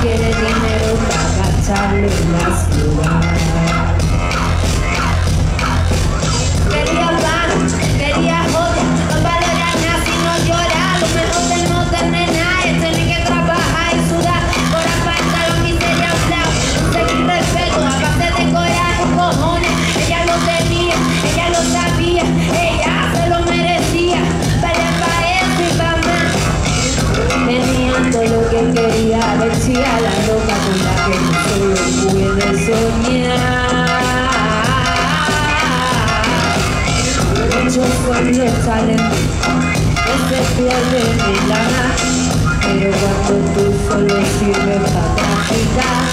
quiere dinero para marcharle en la ciudad. Decía la loca con la que yo solo pude soñar. Muchos sueños salen, que se pierden en la pero cuando tú solo sirves para practicar,